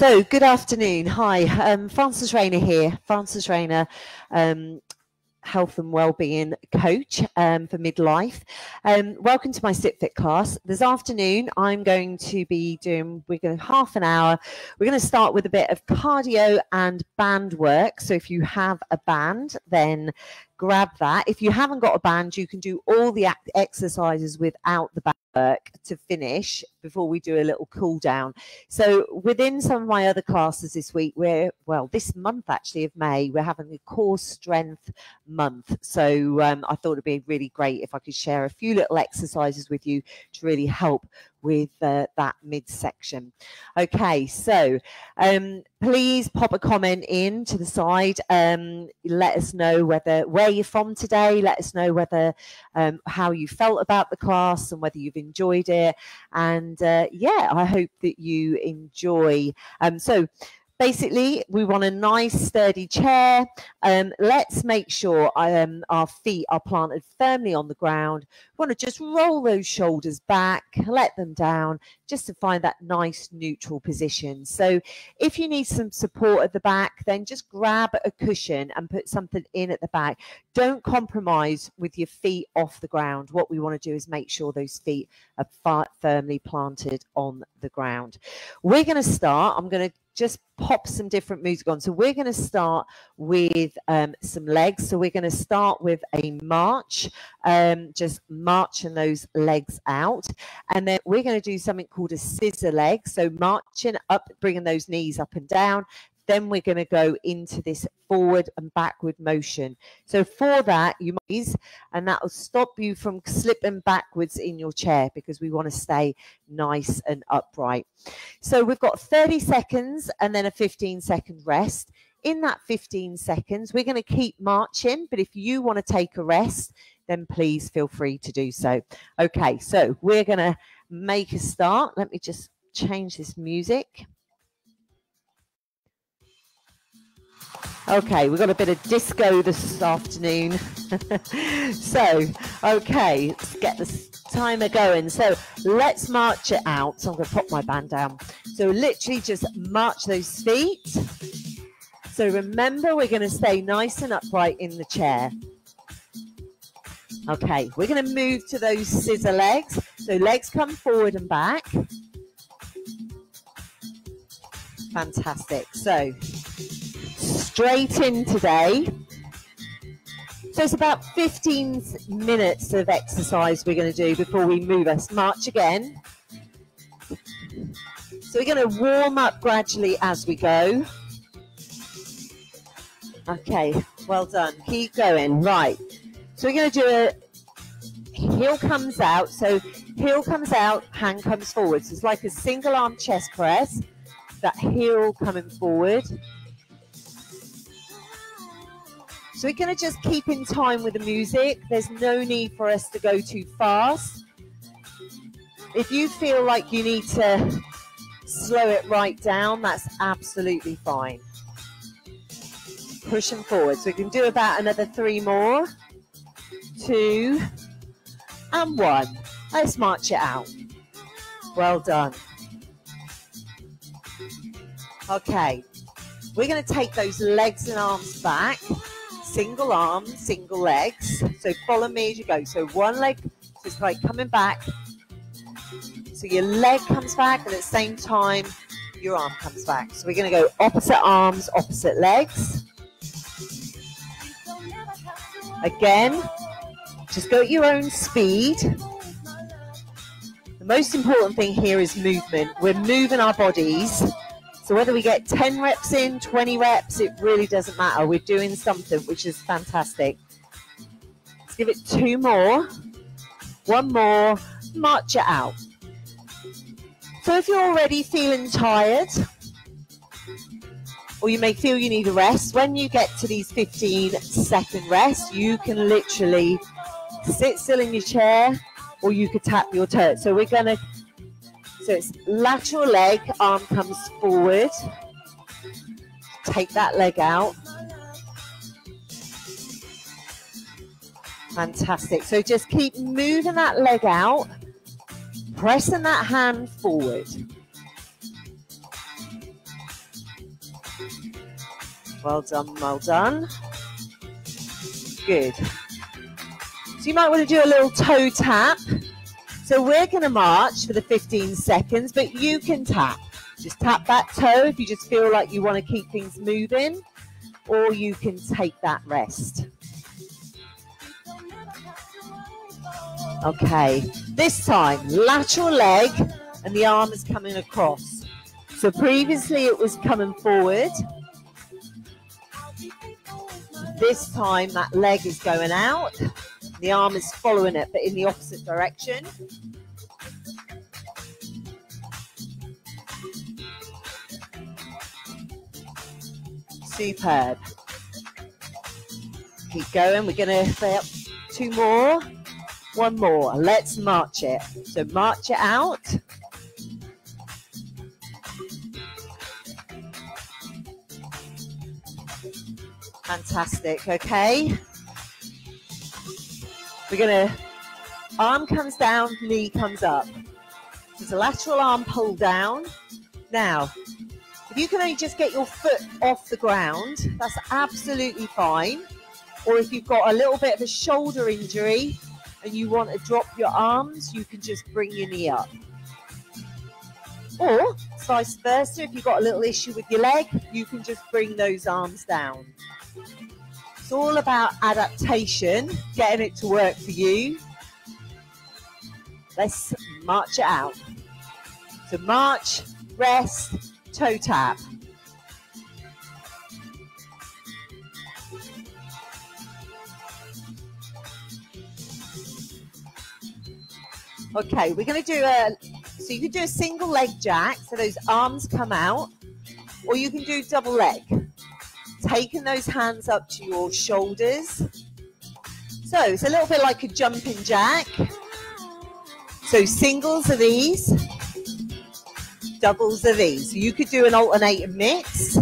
So, good afternoon. Hi, um, Frances Rayner here. Frances Rayner, um, health and well-being coach um, for midlife. Um, welcome to my Sit Fit class. This afternoon, I'm going to be doing. We're going half an hour. We're going to start with a bit of cardio and band work. So, if you have a band, then grab that. If you haven't got a band, you can do all the exercises without the band work to finish before we do a little cool down. So within some of my other classes this week, we're well, this month actually of May, we're having a core strength month. So um, I thought it'd be really great if I could share a few little exercises with you to really help with uh, that midsection. Okay, so um, please pop a comment in to the side. Um, let us know whether where you're from today. Let us know whether um, how you felt about the class and whether you've enjoyed it. And uh, yeah, I hope that you enjoy. Um, so basically we want a nice sturdy chair. Um, let's make sure um, our feet are planted firmly on the ground. We want to just roll those shoulders back let them down just to find that nice neutral position. So if you need some support at the back then just grab a cushion and put something in at the back. Don't compromise with your feet off the ground. What we want to do is make sure those feet are firmly planted on the ground. We're going to start i'm going to just pop some different music on. So we're going to start with um, some legs. So we're going to start with a march, um, just marching those legs out. And then we're going to do something called a scissor leg. So marching up, bringing those knees up and down, then we're going to go into this forward and backward motion. So for that, you might, and that will stop you from slipping backwards in your chair because we want to stay nice and upright. So we've got 30 seconds and then a 15 second rest. In that 15 seconds, we're going to keep marching, but if you want to take a rest, then please feel free to do so. Okay, so we're going to make a start. Let me just change this music. Okay, we've got a bit of disco this afternoon. so, okay, let's get the timer going. So let's march it out. So I'm going to pop my band down. So literally just march those feet. So remember, we're going to stay nice and upright in the chair. Okay, we're going to move to those scissor legs. So legs come forward and back. Fantastic. So straight in today. So it's about 15 minutes of exercise we're going to do before we move us. March again. So we're going to warm up gradually as we go. Okay, well done. Keep going. Right. So we're going to do a heel comes out. So heel comes out, hand comes forward. So it's like a single arm chest press. That heel coming forward. So we're going to just keep in time with the music. There's no need for us to go too fast. If you feel like you need to slow it right down, that's absolutely fine. Pushing forward. So we can do about another three more. Two and one. Let's march it out. Well done. Okay. We're going to take those legs and arms back single arm, single legs. So follow me as you go. So one leg, just like coming back. So your leg comes back, and at the same time, your arm comes back. So we're going to go opposite arms, opposite legs. Again, just go at your own speed. The most important thing here is movement. We're moving our bodies so whether we get 10 reps in, 20 reps, it really doesn't matter. We're doing something, which is fantastic. Let's give it two more. One more. March it out. So if you're already feeling tired, or you may feel you need a rest, when you get to these 15 second rests, you can literally sit still in your chair or you could tap your toes. So we're going to so it's lateral leg, arm comes forward. Take that leg out. Fantastic. So just keep moving that leg out, pressing that hand forward. Well done, well done. Good. So you might want to do a little toe tap. So we're going to march for the 15 seconds, but you can tap. Just tap that toe if you just feel like you want to keep things moving, or you can take that rest. Okay, this time lateral leg and the arm is coming across. So previously it was coming forward. This time that leg is going out. The arm is following it, but in the opposite direction. Superb. Keep going. We're going to stay up two more. One more. Let's march it. So march it out. Fantastic. Okay. We're going to, arm comes down, knee comes up. There's a lateral arm pull down. Now, if you can only just get your foot off the ground, that's absolutely fine. Or if you've got a little bit of a shoulder injury and you want to drop your arms, you can just bring your knee up. Or vice versa, if you've got a little issue with your leg, you can just bring those arms down. It's all about adaptation, getting it to work for you. Let's march it out. So march, rest, toe tap. Okay, we're going to do a, so you can do a single leg jack, so those arms come out, or you can do double leg. Taking those hands up to your shoulders. So it's a little bit like a jumping jack. So singles are these, doubles are these. You could do an alternating mix.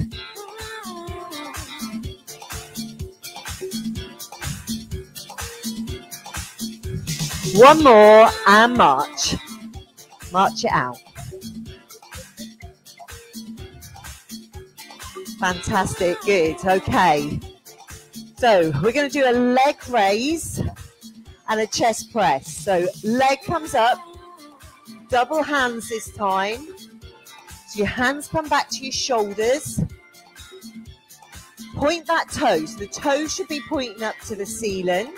One more and march. March it out. Fantastic, good. Okay. So we're going to do a leg raise and a chest press. So leg comes up, double hands this time. So your hands come back to your shoulders. Point that toe. So the toe should be pointing up to the ceiling.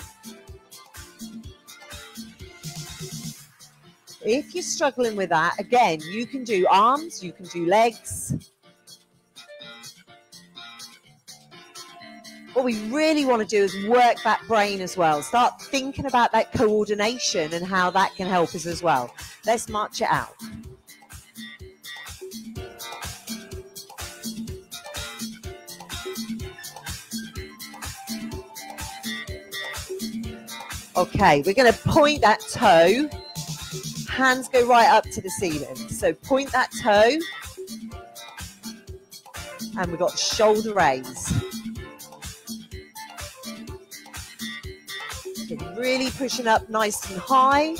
If you're struggling with that, again, you can do arms, you can do legs. What we really want to do is work that brain as well. Start thinking about that coordination and how that can help us as well. Let's march it out. Okay, we're going to point that toe hands go right up to the ceiling. So point that toe. And we've got shoulder raise. Really pushing up nice and high.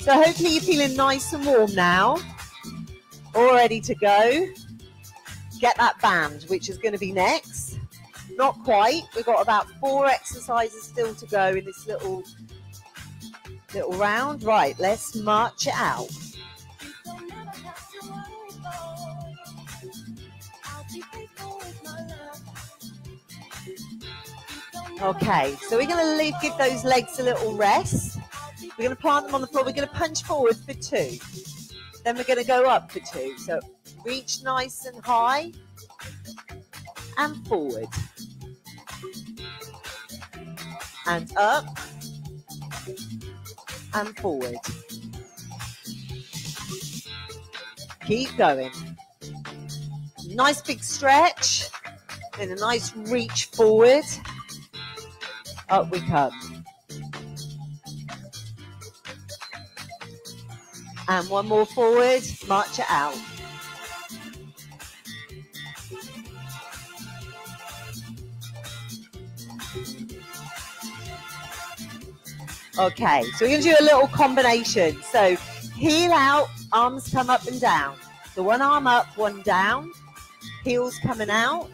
So hopefully you're feeling nice and warm now. All ready to go. Get that band, which is going to be next. Not quite. We've got about four exercises still to go in this little little round. Right, let's march it out. Okay, so we're going to give those legs a little rest. We're going to plant them on the floor. We're going to punch forward for two. Then we're going to go up for two. So reach nice and high and forward. And up and forward. Keep going. Nice big stretch. Then a nice reach forward. Up we come. And one more forward. March it out. Okay, so we're going to do a little combination. So heel out, arms come up and down. So one arm up, one down. Heels coming out.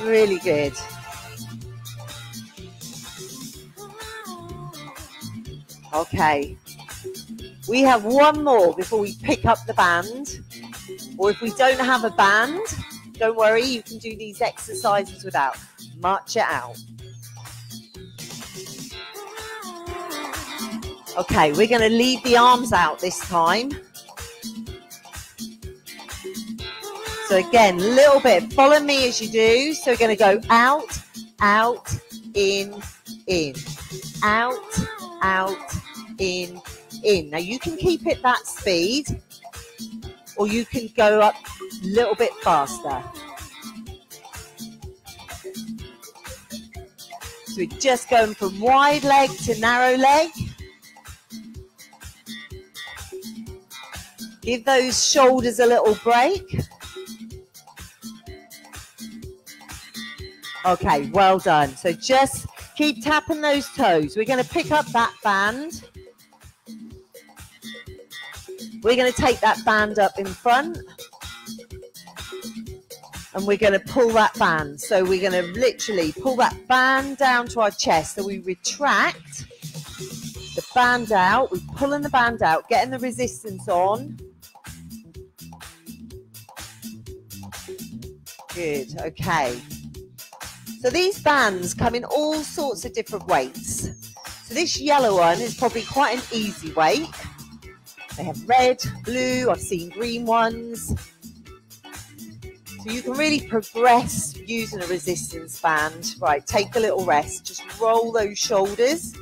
Really good. Okay. We have one more before we pick up the band. Or if we don't have a band, don't worry, you can do these exercises without. March it out. Okay, we're going to leave the arms out this time. So again, little bit. Follow me as you do. So we're going to go out, out, in, in, out, out, in, in. Now you can keep it that speed or you can go up a little bit faster. So we're just going from wide leg to narrow leg. Give those shoulders a little break. Okay, well done. So just keep tapping those toes. We're going to pick up that band. We're going to take that band up in front. And we're going to pull that band. So we're going to literally pull that band down to our chest. So we retract the band out. We're pulling the band out, getting the resistance on. Good, okay. So these bands come in all sorts of different weights. So this yellow one is probably quite an easy weight. They have red, blue, I've seen green ones. So you can really progress using a resistance band. Right, take a little rest. Just roll those shoulders.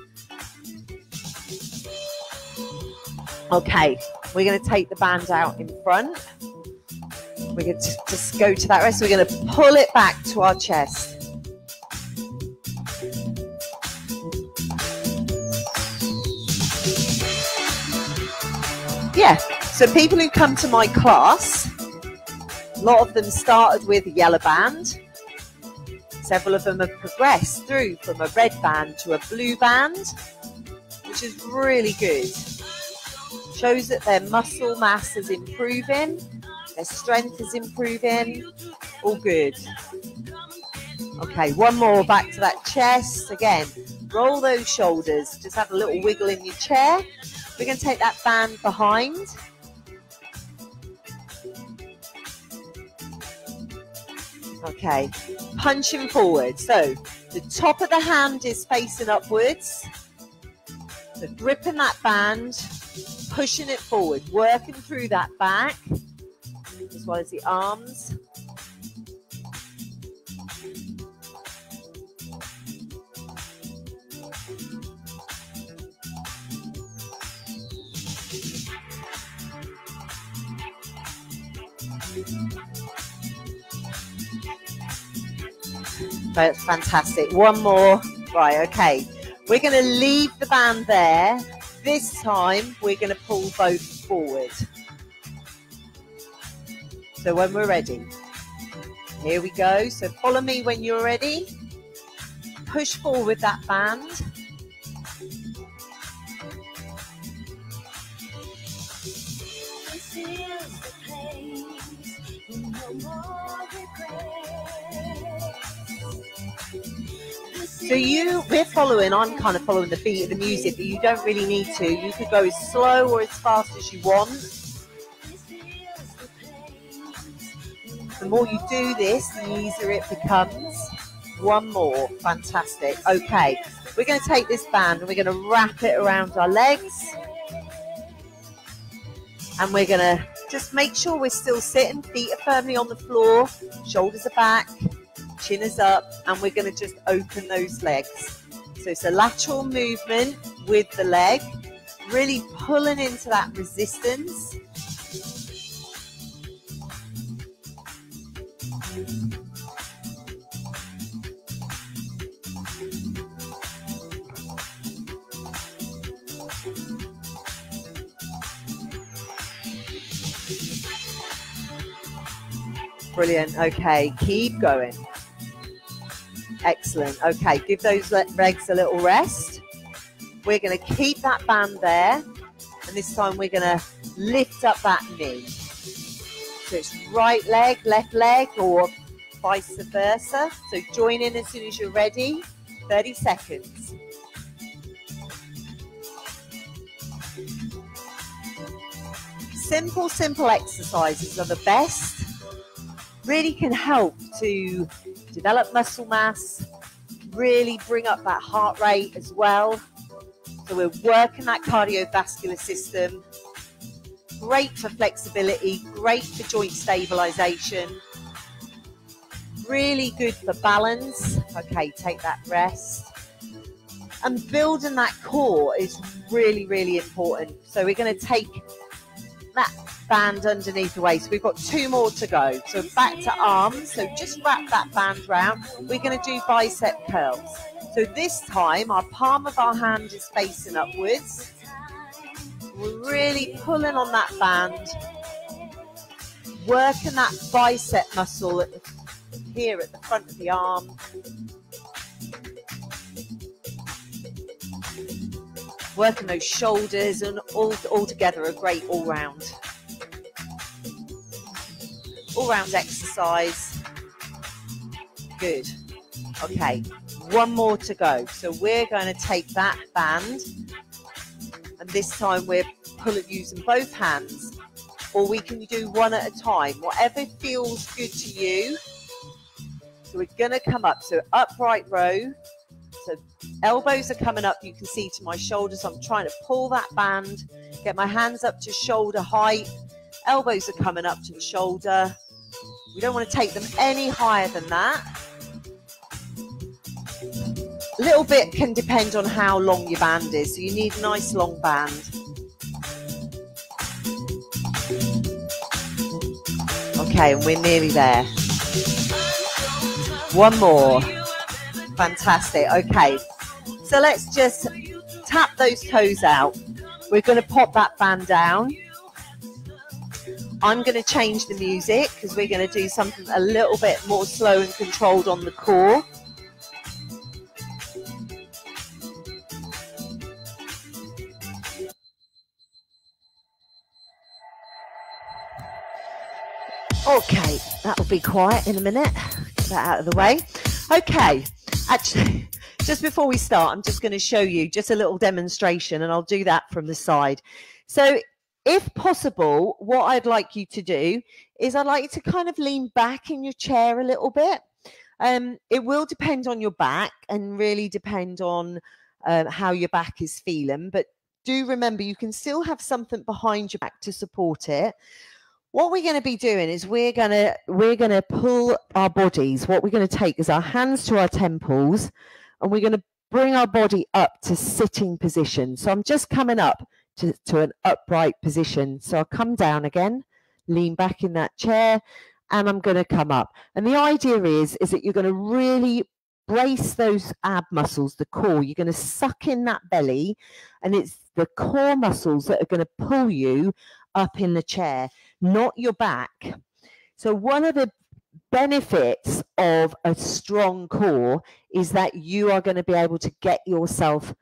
Okay, we're going to take the band out in front. We're going to just go to that rest. We're going to pull it back to our chest. Yeah. So people who come to my class, a lot of them started with a yellow band. Several of them have progressed through from a red band to a blue band, which is really good. Shows that their muscle mass is improving, their strength is improving. All good. Okay, one more back to that chest. Again, roll those shoulders. Just have a little wiggle in your chair. We're going to take that band behind. Okay, punching forward. So the top of the hand is facing upwards. So gripping that band, pushing it forward, working through that back as well as the arms. That's fantastic. One more. Right, okay. We're going to leave the band there. This time, we're going to pull both forward. So when we're ready, here we go. So follow me when you're ready. Push forward that band. So you, we're following. I'm kind of following the beat of the music, but you don't really need to. You could go as slow or as fast as you want. The more you do this, the easier it becomes. One more, fantastic. Okay, we're going to take this band and we're going to wrap it around our legs, and we're going to just make sure we're still sitting. Feet are firmly on the floor, shoulders are back chin is up, and we're going to just open those legs. So it's a lateral movement with the leg, really pulling into that resistance. Brilliant. Okay, keep going. Excellent. Okay, give those legs a little rest. We're going to keep that band there. And this time we're going to lift up that knee. So it's right leg, left leg, or vice versa. So join in as soon as you're ready. 30 seconds. Simple, simple exercises are the best. Really can help to develop muscle mass, really bring up that heart rate as well. So we're working that cardiovascular system. Great for flexibility, great for joint stabilization. Really good for balance. Okay, take that rest. And building that core is really, really important. So we're going to take that band underneath the waist. We've got two more to go. So back to arms. So just wrap that band round. We're going to do bicep curls. So this time our palm of our hand is facing upwards. We're really pulling on that band, working that bicep muscle at the, here at the front of the arm. Working those shoulders and all, all together a great all round round exercise. Good. Okay, one more to go. So we're going to take that band, and this time we're pulling using both hands, or we can do one at a time, whatever feels good to you. So we're going to come up. So upright row. So elbows are coming up. You can see to my shoulders. I'm trying to pull that band, get my hands up to shoulder height. Elbows are coming up to the shoulder. We don't want to take them any higher than that. A little bit can depend on how long your band is, so you need a nice long band. Okay, and we're nearly there. One more. Fantastic. Okay, so let's just tap those toes out. We're going to pop that band down. I'm going to change the music because we're going to do something a little bit more slow and controlled on the core. Okay, that'll be quiet in a minute. Get that out of the way. Okay, actually, just before we start, I'm just going to show you just a little demonstration and I'll do that from the side. So if possible, what I'd like you to do is I'd like you to kind of lean back in your chair a little bit. Um, it will depend on your back and really depend on uh, how your back is feeling. But do remember, you can still have something behind your back to support it. What we're going to be doing is we're going to we're going to pull our bodies. What we're going to take is our hands to our temples, and we're going to bring our body up to sitting position. So I'm just coming up to, to an upright position. So I'll come down again, lean back in that chair, and I'm going to come up. And the idea is, is that you're going to really brace those ab muscles, the core. You're going to suck in that belly, and it's the core muscles that are going to pull you up in the chair, not your back. So one of the benefits of a strong core is that you are going to be able to get yourself,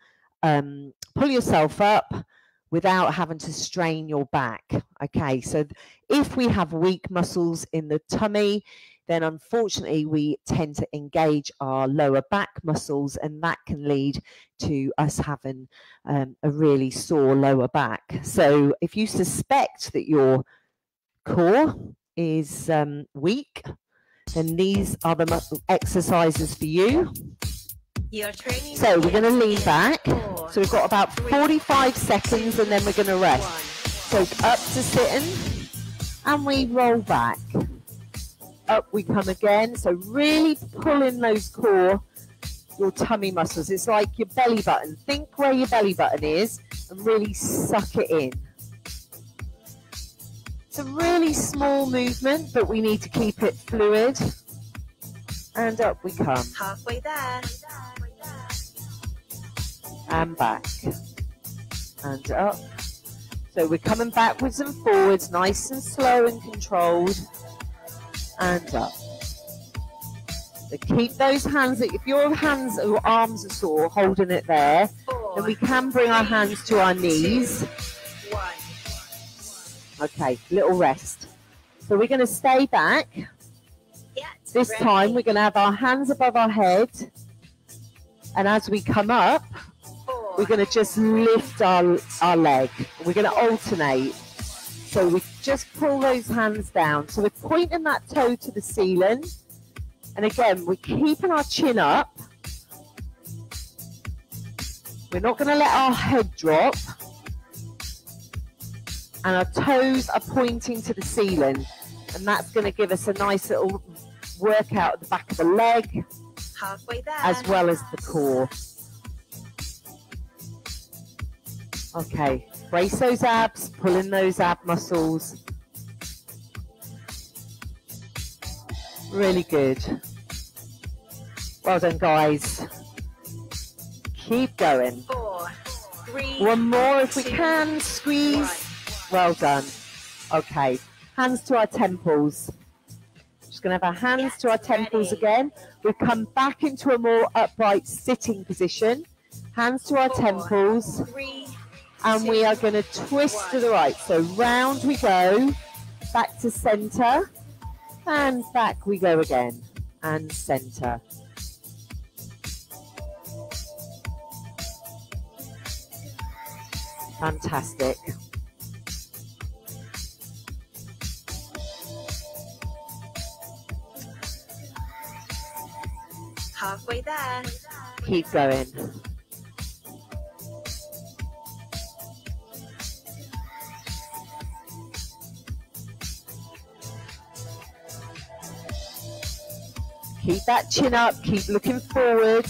um, pull yourself up, without having to strain your back. Okay, so if we have weak muscles in the tummy, then unfortunately we tend to engage our lower back muscles, and that can lead to us having um, a really sore lower back. So if you suspect that your core is um, weak, then these are the exercises for you. So we're going to lean back. So we've got about 45 seconds and then we're going to rest. So up to sitting and we roll back. Up we come again. So really pulling those core, your tummy muscles. It's like your belly button. Think where your belly button is and really suck it in. It's a really small movement, but we need to keep it fluid. And up we come. Halfway there and back and up. So we're coming backwards and forwards, nice and slow and controlled, and up. So keep those hands, if your hands or arms are sore, holding it there, then we can bring our hands to our knees. Okay, little rest. So we're going to stay back. This time we're going to have our hands above our head. And as we come up, we're going to just lift our, our leg. We're going to alternate. So we just pull those hands down. So we're pointing that toe to the ceiling. And again, we're keeping our chin up. We're not going to let our head drop. And our toes are pointing to the ceiling. And that's going to give us a nice little workout at the back of the leg. Halfway there. As well as the core. Okay, brace those abs, pull in those ab muscles. Really good. Well done, guys. Keep going. Four, three, One more if we can. Squeeze. Well done. Okay, hands to our temples. Just going to have our hands to our temples ready. again. We come back into a more upright sitting position. Hands to our Four. temples. three, and we are going to twist to the right. So round we go, back to center, and back we go again, and center. Fantastic. halfway there. Keep going. Keep that chin up, keep looking forward.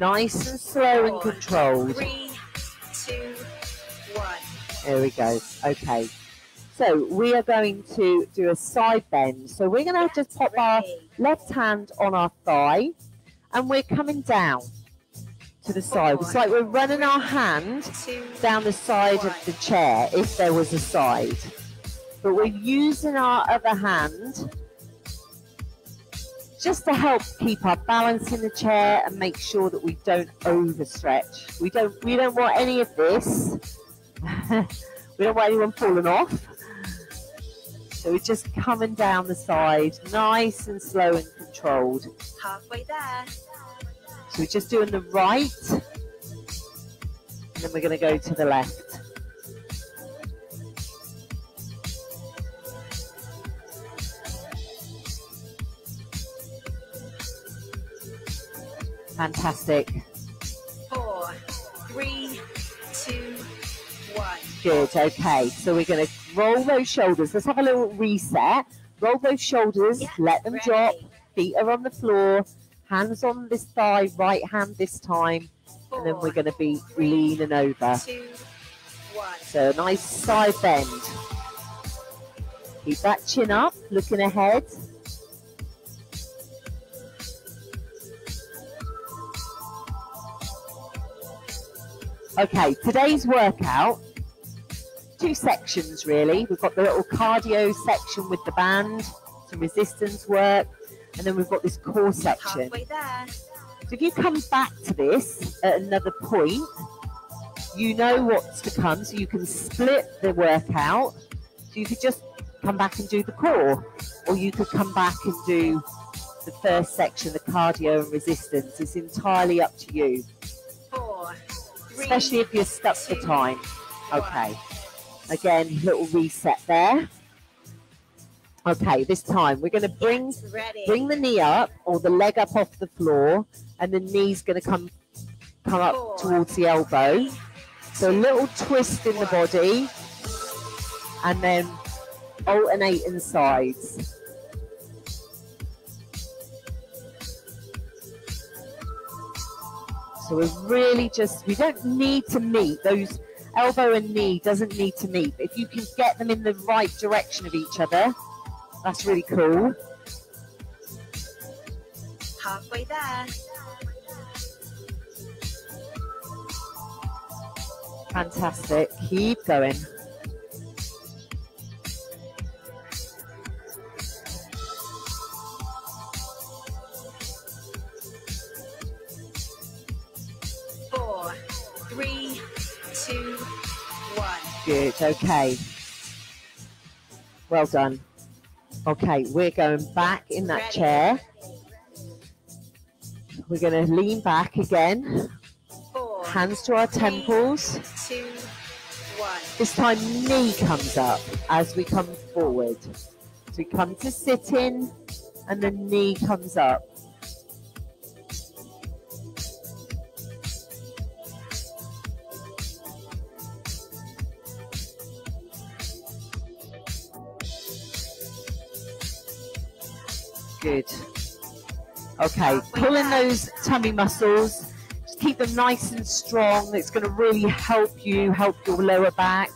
Nice and slow and controlled. Three, two, one. There we go. Okay. So we are going to do a side bend. So we're going to just pop our left hand on our thigh and we're coming down to the side. It's like we're running our hand down the side of the chair if there was a side. But we're using our other hand just to help keep our balance in the chair and make sure that we don't overstretch. We don't we don't want any of this. we don't want anyone falling off. So we're just coming down the side, nice and slow and controlled. halfway there. So we're just doing the right, and then we're going to go to the left. Fantastic. Four, three, two, one. Good. Okay. So we're going to roll those shoulders. Let's have a little reset. Roll those shoulders. Yeah, let them ready. drop. Feet are on the floor. Hands on this thigh. Right hand this time. And then we're going to be leaning over. two, one. So a nice side bend. Keep that chin up, looking ahead. Okay, today's workout, two sections really. We've got the little cardio section with the band, some resistance work, and then we've got this core section. Halfway there. So if you come back to this at another point, you know what's to come, so you can split the workout. So you could just come back and do the core, or you could come back and do the first section, the cardio and resistance. It's entirely up to you, especially if you're stuck for time. Okay. Again, little reset there. Okay, this time we're going to bring bring the knee up or the leg up off the floor, and the knee's going to come come up Four, towards the elbow. three, So a little twist in the body, and then alternating sides. So we're really just we don't need to meet those elbow and knee doesn't need to meet. But if you can get them in the right direction of each other, that's really cool. halfway there. Fantastic. Keep going. Good. Okay. Well done. Okay, we're going back in that chair. We're going to lean back again, Four, hands to our temples. two, one. This time, knee comes up as we come forward. So we come to sitting, and the knee comes up. Okay, pull in those tummy muscles. Just keep them nice and strong. It's going to really help you, help your lower back.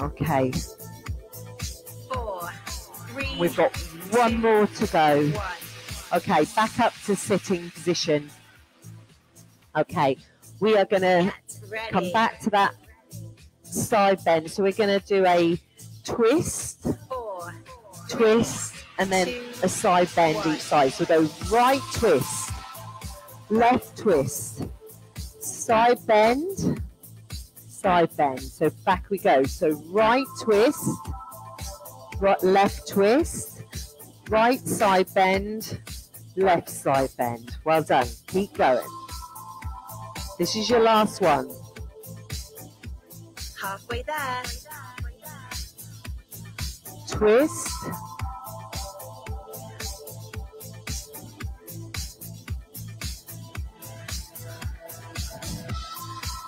Okay, Four, three, we've got one more to go. Okay, back up to sitting position. Okay, we are going to come back to that side bend. So we're going to do a twist, Four, twist, and then a side bend each side. So go right twist, left twist, side bend, side bend. So back we go. So right twist, right left twist, right side bend, left side bend. Well done. Keep going. This is your last one. Halfway there. Twist.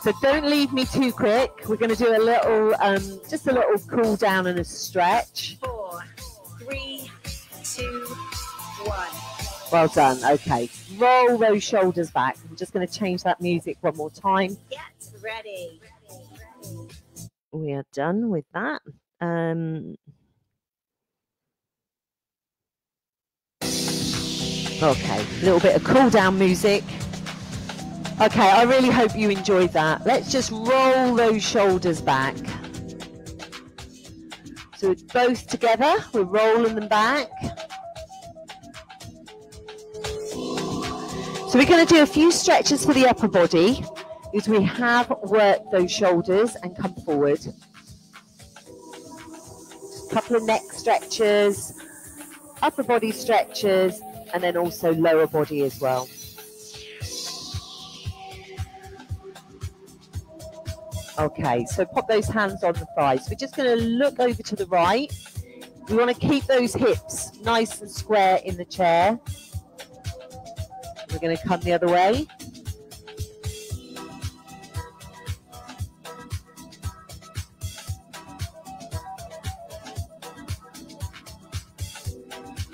So don't leave me too quick. We're going to do a little, um, just a little cool down and a stretch. Four, three, two, one. Well done. Okay. Roll those shoulders back. I'm just going to change that music one more time. Get ready. We are done with that. Um, okay, a little bit of cool down music. Okay, I really hope you enjoyed that. Let's just roll those shoulders back. So both together, we're rolling them back. So we're going to do a few stretches for the upper body is we have worked those shoulders and come forward. A couple of neck stretches, upper body stretches, and then also lower body as well. Okay, so pop those hands on the thighs. We're just going to look over to the right. We want to keep those hips nice and square in the chair. We're going to come the other way.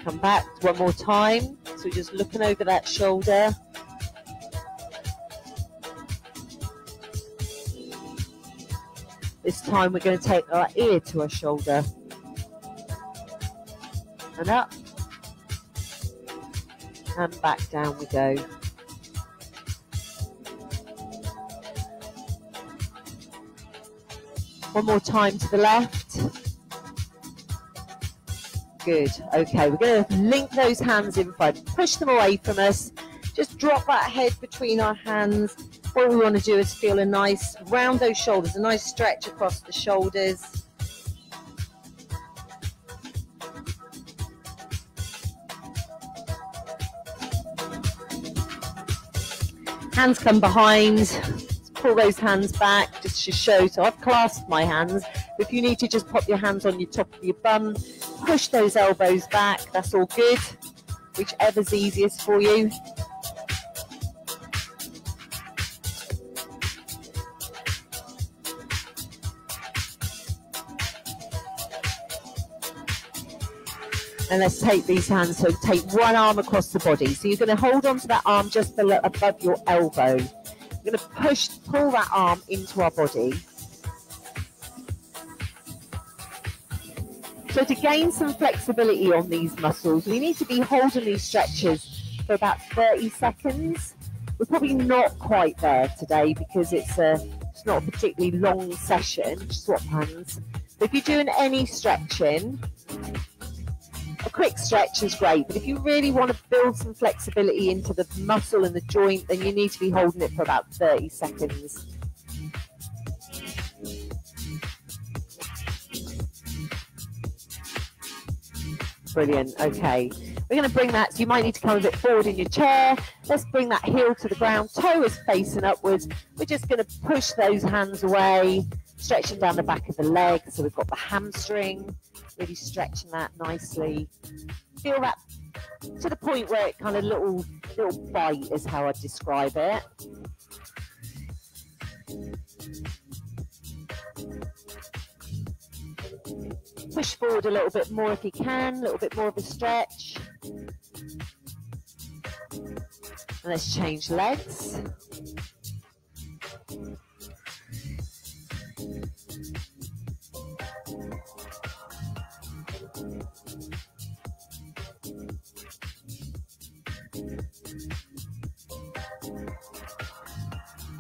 Come back one more time. So just looking over that shoulder. This time we're going to take our ear to our shoulder. And up. And back down we go. One more time to the left. Good. Okay, we're going to link those hands in front. Push them away from us. Just drop that head between our hands. What we want to do is feel a nice, round those shoulders, a nice stretch across the shoulders. Hands come behind. Pull those hands back just to show. So I've clasped my hands. If you need to just pop your hands on your top of your bum, push those elbows back. That's all good. Whichever's easiest for you. And let's take these hands. So take one arm across the body. So you're going to hold on to that arm just above your elbow. You're going to push, pull that arm into our body. So to gain some flexibility on these muscles, we need to be holding these stretches for about 30 seconds. We're probably not quite there today because it's a it's not a particularly long session. Swap hands. But if you're doing any stretching, a quick stretch is great, but if you really want to build some flexibility into the muscle and the joint, then you need to be holding it for about 30 seconds. Brilliant. Okay. We're going to bring that, so you might need to come a bit forward in your chair. Let's bring that heel to the ground, toe is facing upwards. We're just going to push those hands away, stretching down the back of the leg. So we've got the hamstring, really stretching that nicely. Feel that to the point where it kind of little little bite is how I describe it. Push forward a little bit more if you can, a little bit more of a stretch. And let's change legs.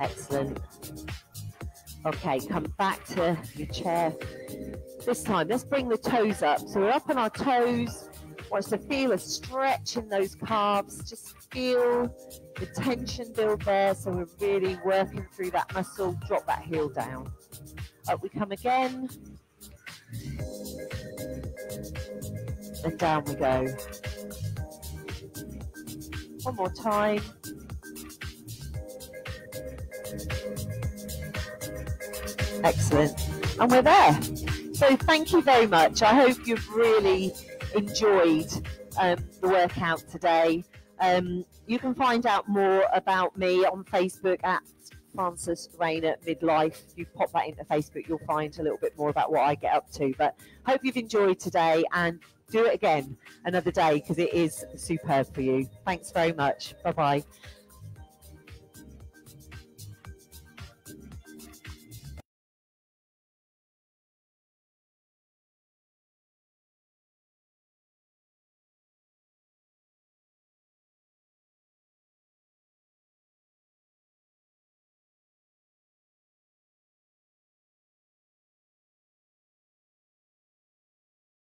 Excellent. Okay, come back to your chair. This time, let's bring the toes up. So we're up on our toes. Want to feel a stretch in those calves. Just feel the tension build there. So we're really working through that muscle. Drop that heel down. Up we come again. And down we go. One more time. Excellent. And we're there. So thank you very much. I hope you've really enjoyed um, the workout today. Um, you can find out more about me on Facebook at Frances Rayner Midlife. If you pop that into Facebook, you'll find a little bit more about what I get up to. But hope you've enjoyed today and do it again another day because it is superb for you. Thanks very much. Bye bye.